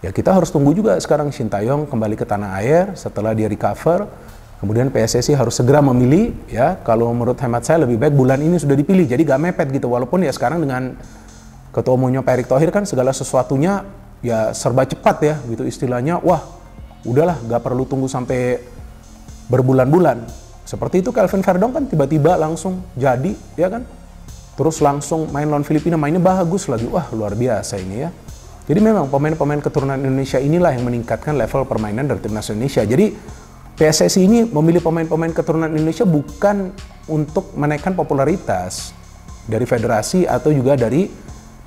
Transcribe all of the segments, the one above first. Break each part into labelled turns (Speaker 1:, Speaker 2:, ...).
Speaker 1: Ya kita harus tunggu juga sekarang Sintayong kembali ke tanah air setelah dia recover. Kemudian PSSI harus segera memilih ya. Kalau menurut hemat saya lebih baik bulan ini sudah dipilih. Jadi gak mepet gitu. Walaupun ya sekarang dengan ketua umumnya Pak Erick Thohir kan segala sesuatunya ya serba cepat ya gitu istilahnya. Wah udahlah gak perlu tunggu sampai berbulan-bulan. Seperti itu Calvin Verdong kan tiba-tiba langsung jadi ya kan. Terus langsung main lawan Filipina mainnya bagus lagi. Wah luar biasa ini ya. Jadi memang pemain-pemain keturunan Indonesia inilah yang meningkatkan level permainan dari timnas Indonesia. Jadi PSSI ini memilih pemain-pemain keturunan Indonesia bukan untuk menaikkan popularitas dari federasi atau juga dari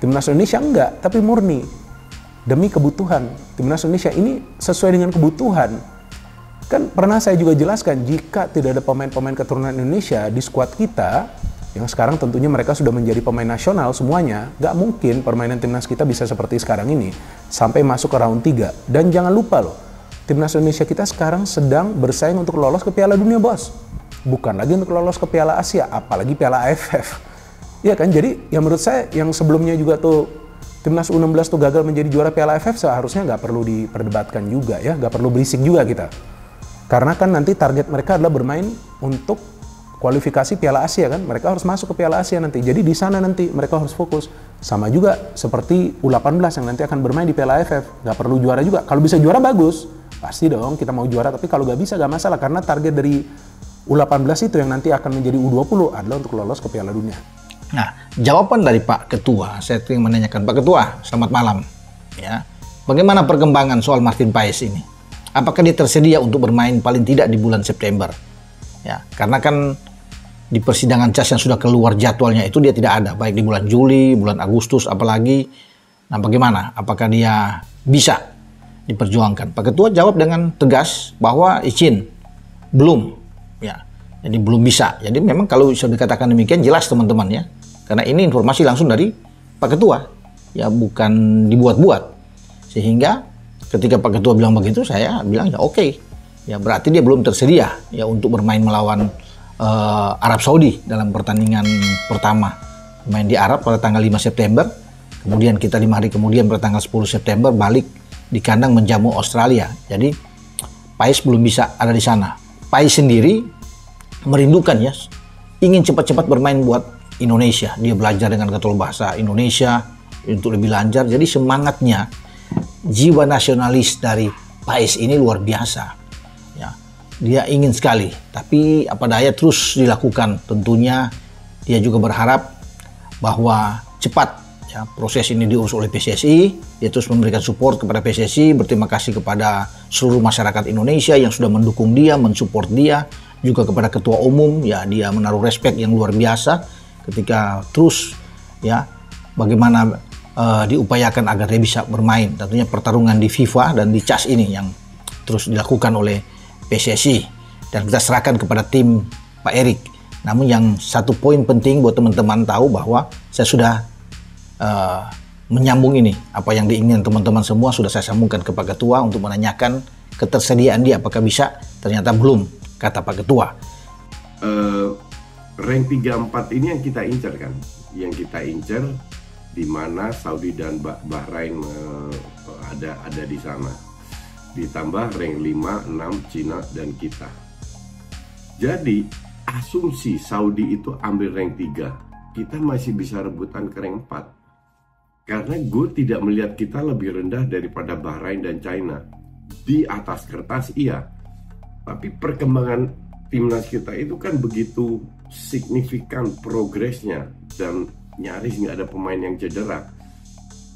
Speaker 1: timnas Indonesia enggak, tapi murni demi kebutuhan timnas Indonesia ini sesuai dengan kebutuhan. Kan pernah saya juga jelaskan jika tidak ada pemain-pemain keturunan Indonesia di skuad kita, yang sekarang tentunya mereka sudah menjadi pemain nasional semuanya, nggak mungkin permainan timnas kita bisa seperti sekarang ini sampai masuk ke round 3. Dan jangan lupa loh, timnas Indonesia kita sekarang sedang bersaing untuk lolos ke Piala Dunia, Bos. Bukan lagi untuk lolos ke Piala Asia, apalagi Piala AFF. Iya kan? Jadi yang menurut saya yang sebelumnya juga tuh timnas U16 tuh gagal menjadi juara Piala AFF seharusnya nggak perlu diperdebatkan juga ya, nggak perlu berisik juga kita. Karena kan nanti target mereka adalah bermain untuk kualifikasi Piala Asia kan, mereka harus masuk ke Piala Asia nanti. Jadi di sana nanti mereka harus fokus. Sama juga seperti U18 yang nanti akan bermain di Piala AFF, nggak perlu juara juga. Kalau bisa juara bagus, pasti dong kita mau juara. Tapi kalau nggak bisa nggak masalah karena target dari U18 itu yang nanti akan menjadi U20 adalah untuk lolos ke Piala Dunia.
Speaker 2: Nah, jawaban dari Pak Ketua, saya ingin menanyakan Pak Ketua, selamat malam. Ya, bagaimana perkembangan soal Martin Paes ini? Apakah dia tersedia untuk bermain paling tidak di bulan September? Ya, karena kan di persidangan CAS yang sudah keluar jadwalnya itu dia tidak ada, baik di bulan Juli, bulan Agustus, apalagi. Nah, bagaimana? Apakah dia bisa diperjuangkan? Pak Ketua jawab dengan tegas bahwa izin belum, ya. Jadi belum bisa. Jadi memang kalau bisa dikatakan demikian jelas teman-teman ya, karena ini informasi langsung dari Pak Ketua, ya bukan dibuat-buat. Sehingga ketika Pak Ketua bilang begitu, saya bilang ya oke, okay. Ya berarti dia belum tersedia ya untuk bermain melawan uh, Arab Saudi dalam pertandingan pertama. Main di Arab pada tanggal 5 September kemudian kita lima hari kemudian pada tanggal 10 September balik di kandang menjamu Australia. Jadi Pais belum bisa ada di sana. Pais sendiri merindukan ya ingin cepat-cepat bermain buat Indonesia. Dia belajar dengan ketul bahasa Indonesia untuk lebih lancar. Jadi semangatnya jiwa nasionalis dari Pais ini luar biasa dia ingin sekali, tapi apa daya terus dilakukan. Tentunya dia juga berharap bahwa cepat ya, proses ini diurus oleh PSSI, dia terus memberikan support kepada PSSI, berterima kasih kepada seluruh masyarakat Indonesia yang sudah mendukung dia, mensupport dia, juga kepada ketua umum, ya dia menaruh respect yang luar biasa ketika terus ya bagaimana uh, diupayakan agar dia bisa bermain. Tentunya pertarungan di FIFA dan di CAS ini yang terus dilakukan oleh PSSI dan kita serahkan kepada tim Pak Erik. Namun yang satu poin penting buat teman-teman tahu bahwa saya sudah uh, menyambung ini apa yang diinginkan teman-teman semua sudah saya sambungkan ke Pak Ketua untuk menanyakan ketersediaan dia apakah bisa ternyata belum kata Pak Ketua.
Speaker 3: Uh, rank 34 ini yang kita incar kan, yang kita incar di mana Saudi dan Bahrain uh, ada ada di sana ditambah rank 5, 6 Cina dan kita. Jadi asumsi Saudi itu ambil rank 3, kita masih bisa rebutan ke rank 4. Karena gue tidak melihat kita lebih rendah daripada Bahrain dan China. Di atas kertas iya. Tapi perkembangan timnas kita itu kan begitu signifikan progresnya dan nyaris nggak ada pemain yang cedera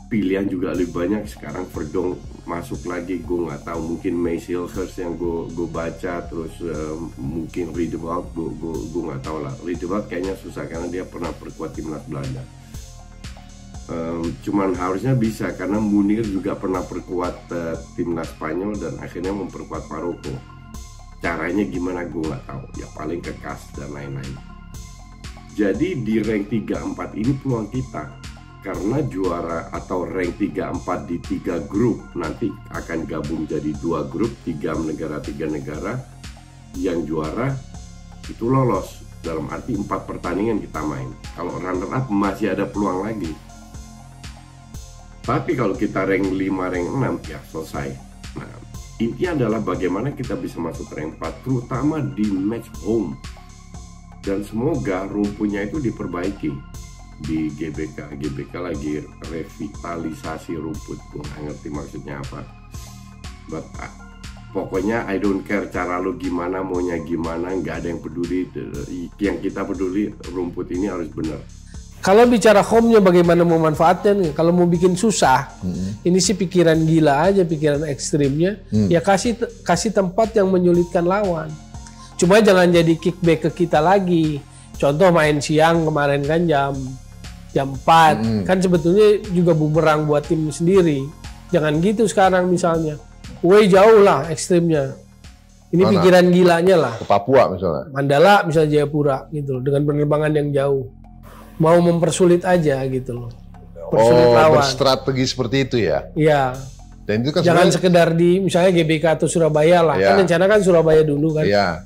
Speaker 3: pilihan juga lebih banyak. Sekarang Verdong masuk lagi. Gue nggak tahu mungkin May Silvers yang gue gue baca terus uh, mungkin Riedewald gue gue gue nggak tahu lah. Riedewald kayaknya susah karena dia pernah perkuat timnas Belanda um, cuman harusnya bisa karena Munir juga pernah perkuat uh, timnas Spanyol dan akhirnya memperkuat Maroko. Caranya gimana gue nggak tahu. Ya paling kekas dan lain-lain. Jadi di rank 3-4 ini peluang kita karena juara atau rank 3-4 di tiga grup nanti akan gabung jadi dua grup tiga negara tiga negara. Yang juara itu lolos. Dalam arti empat pertandingan kita main. Kalau runner up masih ada peluang lagi. Tapi kalau kita rank 5, rank 6 ya selesai. Nah, intinya adalah bagaimana kita bisa masuk rank 4 terutama di match home. Dan semoga rumputnya itu diperbaiki di GBK. GBK lagi revitalisasi rumput. Gue nggak ngerti maksudnya apa. But uh, pokoknya I don't care cara lo gimana, maunya gimana, nggak ada yang peduli. Yang kita peduli rumput ini harus benar.
Speaker 4: Kalau bicara home-nya bagaimana mau manfaatnya nih? Kalau mau bikin susah,
Speaker 2: Hmm.
Speaker 4: ini sih pikiran gila aja, pikiran ekstrimnya. Ya kasih kasih tempat yang menyulitkan lawan. Cuma jangan jadi kickback ke kita lagi. Contoh main siang kemarin kan jam jam 4. Kan sebetulnya juga bumerang buat tim sendiri. Jangan gitu sekarang misalnya. Way jauh lah ekstrimnya. Ini
Speaker 5: Mana?
Speaker 4: pikiran gilanya lah.
Speaker 5: Ke Papua misalnya.
Speaker 4: Mandala misalnya Jayapura gitu loh dengan penerbangan yang jauh mau mempersulit aja gitu loh persulit
Speaker 5: Oh,
Speaker 4: lawan
Speaker 5: berstrategi seperti itu ya.
Speaker 4: iya
Speaker 5: Dan itu kan
Speaker 4: jangan
Speaker 5: sebenarnya
Speaker 4: sekedar di misalnya GBK atau Surabaya lah
Speaker 5: Iya.
Speaker 4: kan rencana kan Surabaya dulu kan
Speaker 5: Iya.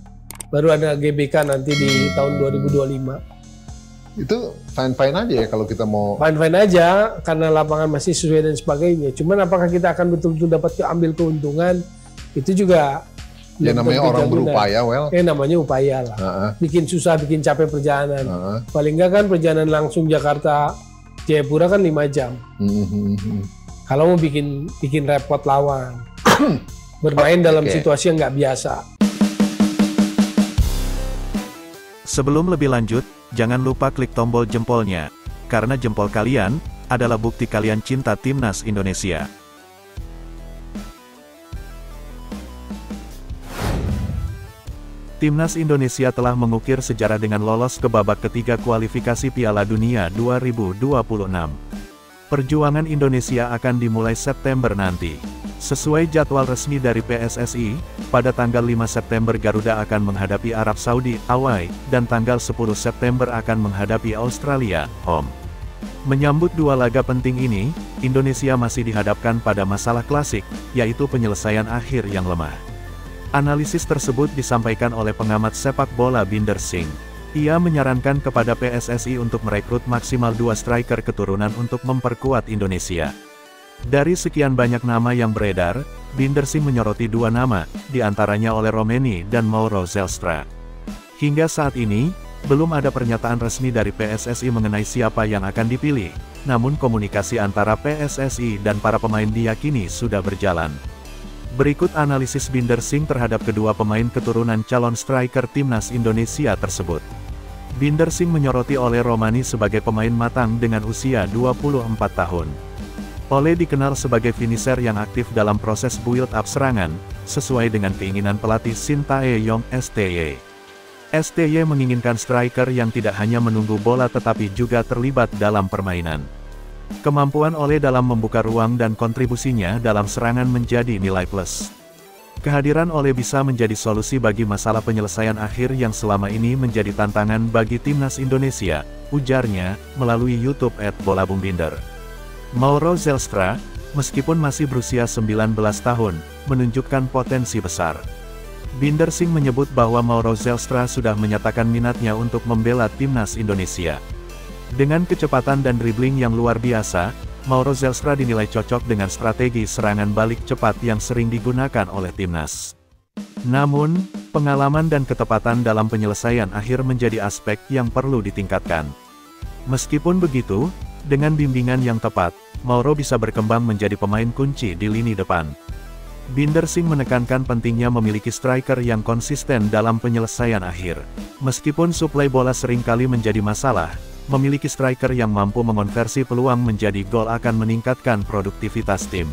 Speaker 4: baru ada GBK nanti di tahun 2025
Speaker 5: Itu fine-fine aja ya kalau kita mau
Speaker 4: fine fine aja karena lapangan masih sesuai dan sebagainya cuman apakah kita akan betul-betul dapat ambil keuntungan itu juga
Speaker 5: ya namanya orang
Speaker 4: jaminan.
Speaker 5: berupaya, well.
Speaker 4: eh namanya upaya lah
Speaker 5: Heeh.
Speaker 4: bikin susah bikin capek perjalanan
Speaker 5: Heeh.
Speaker 4: paling enggak kan perjalanan langsung Jakarta Jayapura kan 5 jam
Speaker 5: Hmm, hmm, hmm.
Speaker 4: kalau mau bikin bikin repot lawan bermain dalam
Speaker 5: Oke.
Speaker 4: situasi yang nggak biasa
Speaker 6: Sebelum lebih lanjut, jangan lupa klik tombol jempolnya, karena jempol kalian adalah bukti kalian cinta timnas Indonesia. Timnas Indonesia telah mengukir sejarah dengan lolos ke babak ketiga kualifikasi Piala Dunia 2026. Perjuangan Indonesia akan dimulai September nanti. Sesuai jadwal resmi dari PSSI, pada tanggal 5 September Garuda akan menghadapi Arab Saudi, away, dan tanggal 10 September akan menghadapi Australia, home. Menyambut dua laga penting ini, Indonesia masih dihadapkan pada masalah klasik, yaitu penyelesaian akhir yang lemah. Analisis tersebut disampaikan oleh pengamat sepak bola Binder Singh. Ia menyarankan kepada PSSI untuk merekrut maksimal dua striker keturunan untuk memperkuat Indonesia. Dari sekian banyak nama yang beredar, Binder Singh menyoroti dua nama, di antaranya oleh Romeni dan Mauro Zelstra. Hingga saat ini, belum ada pernyataan resmi dari PSSI mengenai siapa yang akan dipilih, namun komunikasi antara PSSI dan para pemain diyakini sudah berjalan. Berikut analisis Binder Singh terhadap kedua pemain keturunan calon striker timnas Indonesia tersebut. Binder Singh menyoroti oleh Romani sebagai pemain matang dengan usia 24 tahun. Ole dikenal sebagai finisher yang aktif dalam proses build-up serangan, sesuai dengan keinginan pelatih Sintayong STY. STY menginginkan striker yang tidak hanya menunggu bola tetapi juga terlibat dalam permainan. Kemampuan Ole dalam membuka ruang dan kontribusinya dalam serangan menjadi nilai plus. Kehadiran Ole bisa menjadi solusi bagi masalah penyelesaian akhir yang selama ini menjadi tantangan bagi timnas Indonesia, ujarnya, melalui YouTube at Bola Bung Binder. Mauro Zelstra, meskipun masih berusia 19 tahun, menunjukkan potensi besar. Binder Singh menyebut bahwa Mauro Zelstra sudah menyatakan minatnya untuk membela timnas Indonesia. Dengan kecepatan dan dribbling yang luar biasa, Mauro Zelstra dinilai cocok dengan strategi serangan balik cepat yang sering digunakan oleh timnas. Namun, pengalaman dan ketepatan dalam penyelesaian akhir menjadi aspek yang perlu ditingkatkan. Meskipun begitu, dengan bimbingan yang tepat, Mauro bisa berkembang menjadi pemain kunci di lini depan. Binder Singh menekankan pentingnya memiliki striker yang konsisten dalam penyelesaian akhir. Meskipun suplai bola sering kali menjadi masalah, memiliki striker yang mampu mengonversi peluang menjadi gol akan meningkatkan produktivitas tim.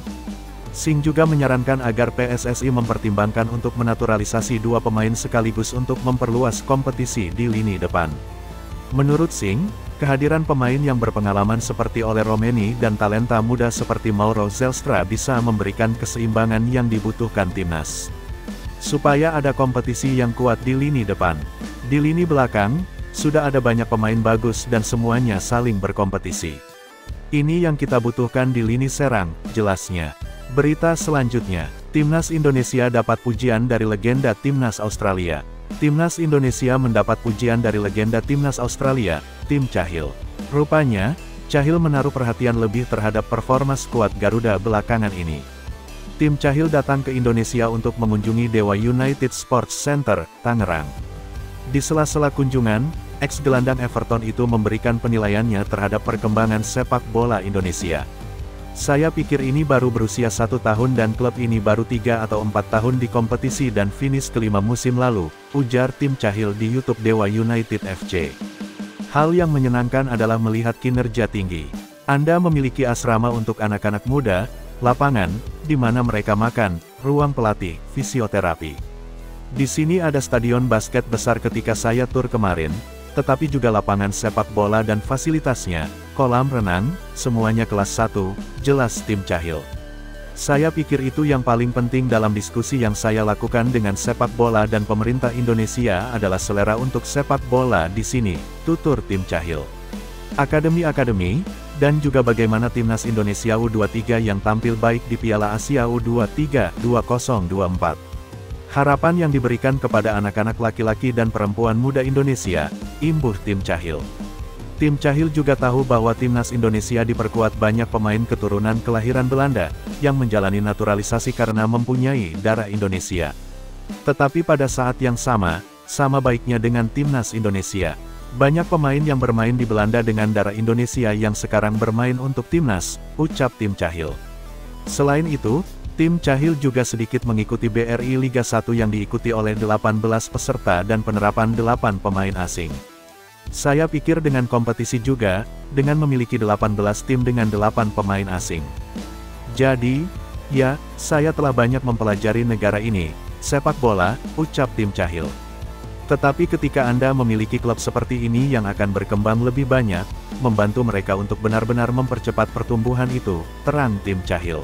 Speaker 6: Singh juga menyarankan agar PSSI mempertimbangkan untuk menaturalisasi dua pemain sekaligus untuk memperluas kompetisi di lini depan. Menurut Singh, kehadiran pemain yang berpengalaman seperti Ole Romeni dan talenta muda seperti Mauro Zelstra bisa memberikan keseimbangan yang dibutuhkan timnas. Supaya ada kompetisi yang kuat di lini depan. Di lini belakang, sudah ada banyak pemain bagus dan semuanya saling berkompetisi. Ini yang kita butuhkan di lini serang, jelasnya. Berita selanjutnya, Timnas Indonesia dapat pujian dari legenda Timnas Australia. Timnas Indonesia mendapat pujian dari legenda Timnas Australia, Tim Cahil. Rupanya, Cahil menaruh perhatian lebih terhadap performa skuad Garuda belakangan ini. Tim Cahil datang ke Indonesia untuk mengunjungi Dewa United Sports Center, Tangerang. Di sela-sela kunjungan, ex-gelandang Everton itu memberikan penilaiannya terhadap perkembangan sepak bola Indonesia. Saya pikir ini baru berusia satu tahun dan klub ini baru tiga atau empat tahun di kompetisi dan finish kelima musim lalu, ujar tim Cahil di YouTube Dewa United FC. Hal yang menyenangkan adalah melihat kinerja tinggi. Anda memiliki asrama untuk anak-anak muda, lapangan, di mana mereka makan, ruang pelatih, fisioterapi. Di sini ada stadion basket besar ketika saya tur kemarin, tetapi juga lapangan sepak bola dan fasilitasnya, kolam renang, semuanya kelas 1, jelas tim Cahil. Saya pikir itu yang paling penting dalam diskusi yang saya lakukan dengan sepak bola dan pemerintah Indonesia adalah selera untuk sepak bola di sini, tutur tim Cahil. Akademi-akademi, dan juga bagaimana timnas Indonesia U23 yang tampil baik di Piala Asia U23 2024. Harapan yang diberikan kepada anak-anak laki-laki dan perempuan muda Indonesia, imbuh tim Cahil. Tim Cahil juga tahu bahwa timnas Indonesia diperkuat banyak pemain keturunan kelahiran Belanda, yang menjalani naturalisasi karena mempunyai darah Indonesia. Tetapi pada saat yang sama, sama baiknya dengan timnas Indonesia. Banyak pemain yang bermain di Belanda dengan darah Indonesia yang sekarang bermain untuk timnas, ucap tim Cahil. Selain itu, tim Cahil juga sedikit mengikuti BRI Liga 1 yang diikuti oleh 18 peserta dan penerapan 8 pemain asing. Saya pikir dengan kompetisi juga, dengan memiliki 18 tim dengan 8 pemain asing. Jadi, ya, saya telah banyak mempelajari negara ini, sepak bola, ucap tim Cahil. Tetapi ketika Anda memiliki klub seperti ini yang akan berkembang lebih banyak, membantu mereka untuk benar-benar mempercepat pertumbuhan itu, terang tim Cahil.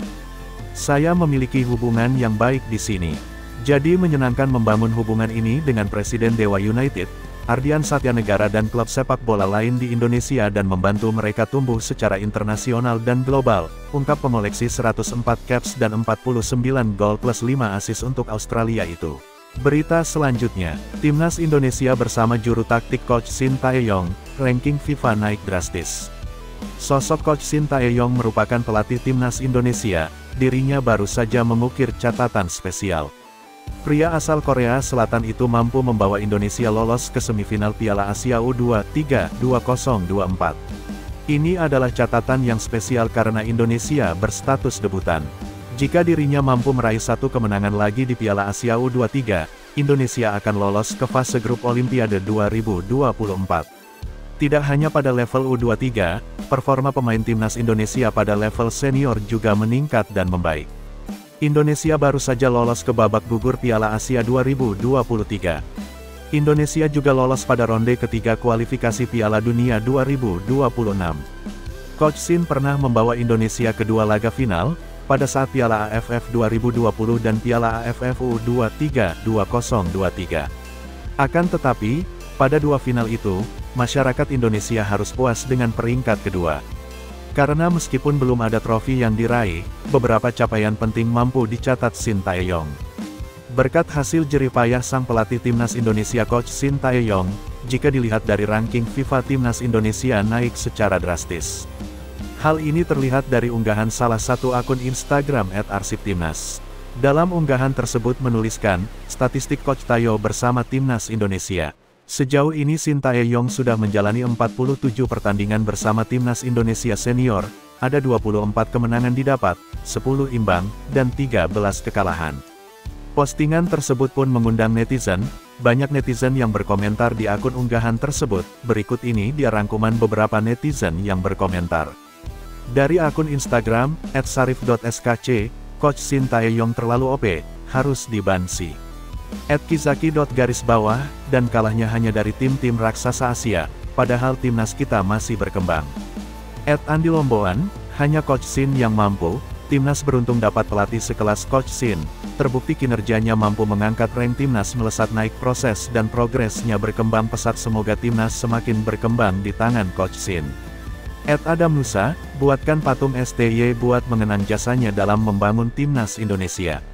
Speaker 6: Saya memiliki hubungan yang baik di sini. Jadi menyenangkan membangun hubungan ini dengan Presiden Dewa United, Ardian Satya Negara dan klub sepak bola lain di Indonesia dan membantu mereka tumbuh secara internasional dan global, ungkap pengoleksi 104 caps dan 49 gol plus 5 assist untuk Australia itu. Berita selanjutnya, Timnas Indonesia bersama juru taktik Coach Shin Taeyong, ranking FIFA naik drastis. Sosok Coach Shin Taeyong merupakan pelatih Timnas Indonesia, dirinya baru saja mengukir catatan spesial. Pria asal Korea Selatan itu mampu membawa Indonesia lolos ke semifinal Piala Asia U23 2024. Ini adalah catatan yang spesial karena Indonesia berstatus debutan. Jika dirinya mampu meraih satu kemenangan lagi di Piala Asia U23, Indonesia akan lolos ke fase grup Olimpiade 2024. Tidak hanya pada level U23, performa pemain timnas Indonesia pada level senior juga meningkat dan membaik. Indonesia baru saja lolos ke babak gugur Piala Asia 2023. Indonesia juga lolos pada ronde ketiga kualifikasi Piala Dunia 2026. Coach Sin pernah membawa Indonesia kedua laga final, pada saat Piala AFF 2020 dan Piala AFF U23 2023. Akan tetapi, pada dua final itu, masyarakat Indonesia harus puas dengan peringkat kedua. Karena meskipun belum ada trofi yang diraih, beberapa capaian penting mampu dicatat Shin Taeyong. Berkat hasil jeripayah sang pelatih timnas Indonesia coach Shin Taeyong, jika dilihat dari ranking FIFA timnas Indonesia naik secara drastis. Hal ini terlihat dari unggahan salah satu akun Instagram @arsiptimnas. Dalam unggahan tersebut menuliskan, statistik Coach Tayo bersama timnas Indonesia. Sejauh ini Sintayong sudah menjalani 47 pertandingan bersama timnas Indonesia senior, ada 24 kemenangan didapat, 10 imbang, dan 13 kekalahan. Postingan tersebut pun mengundang netizen, banyak netizen yang berkomentar di akun unggahan tersebut, berikut ini dia rangkuman beberapa netizen yang berkomentar. Dari akun Instagram, @sarif.skc, Coach Sintayong terlalu OP, harus dibansi. At Kizaki. garis bawah, dan kalahnya hanya dari tim-tim raksasa Asia, padahal timnas kita masih berkembang. At Andi Lomboan, hanya Coach Sin yang mampu, timnas beruntung dapat pelatih sekelas Coach Sin, terbukti kinerjanya mampu mengangkat rank timnas melesat naik proses dan progresnya berkembang pesat semoga timnas semakin berkembang di tangan Coach Sin. At Adam Nusa, buatkan patung STY buat mengenang jasanya dalam membangun timnas Indonesia.